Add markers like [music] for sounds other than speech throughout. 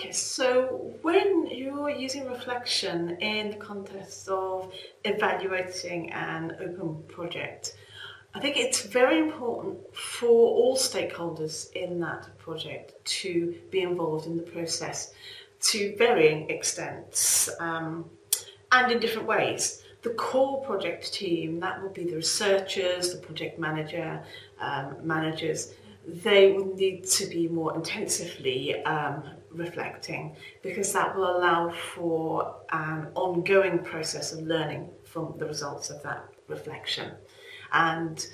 Okay, so when you're using reflection in the context of evaluating an open project, I think it's very important for all stakeholders in that project to be involved in the process to varying extents um, and in different ways. The core project team, that will be the researchers, the project manager, um, managers, they will need to be more intensively um, reflecting because that will allow for an ongoing process of learning from the results of that reflection. And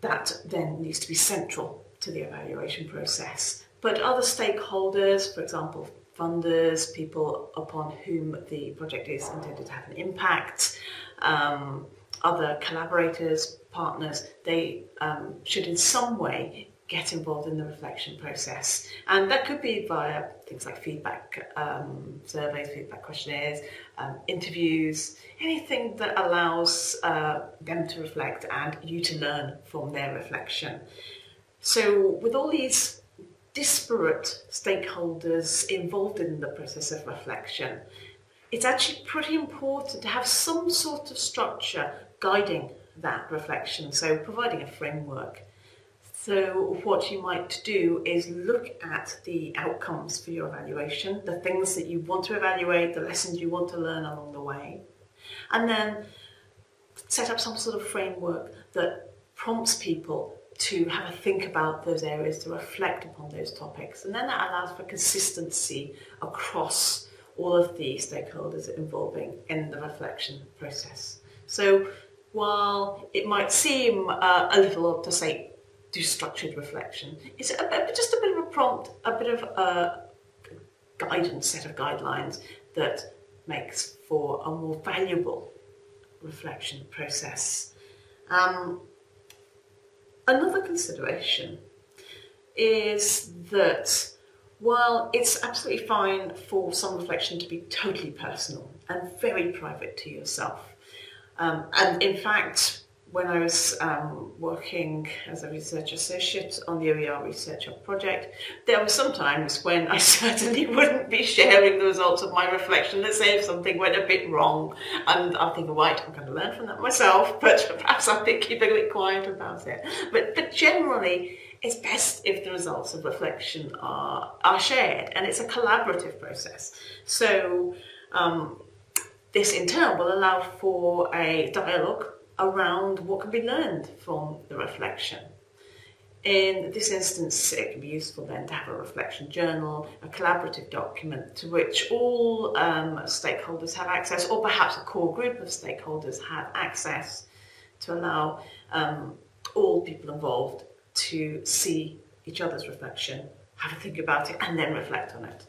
that then needs to be central to the evaluation process. But other stakeholders, for example, funders, people upon whom the project is intended to have an impact, um, other collaborators, partners, they um, should in some way get involved in the reflection process. And that could be via things like feedback um, surveys, feedback questionnaires, um, interviews, anything that allows uh, them to reflect and you to learn from their reflection. So with all these disparate stakeholders involved in the process of reflection, it's actually pretty important to have some sort of structure guiding that reflection, so providing a framework. So what you might do is look at the outcomes for your evaluation, the things that you want to evaluate, the lessons you want to learn along the way, and then set up some sort of framework that prompts people to have a think about those areas, to reflect upon those topics. And then that allows for consistency across all of the stakeholders involving in the reflection process. So while it might seem uh, a little odd to say do structured reflection, it's a, just a bit of a prompt, a bit of a guidance, set of guidelines that makes for a more valuable reflection process. Um, Another consideration is that while it's absolutely fine for some reflection to be totally personal and very private to yourself, um, and in fact, when I was um, working as a research associate on the OER Research Hub project, there were some times when I [laughs] certainly wouldn't be sharing the results of my reflection. Let's say if something went a bit wrong, and I'm thinking, right, I'm going to learn from that myself, [laughs] but perhaps I'll be keeping a bit quiet about it. But, but generally, it's best if the results of reflection are, are shared, and it's a collaborative process. So um, this in turn will allow for a dialogue around what can be learned from the reflection. In this instance, it can be useful then to have a reflection journal, a collaborative document to which all um, stakeholders have access, or perhaps a core group of stakeholders have access to allow um, all people involved to see each other's reflection, have a think about it, and then reflect on it.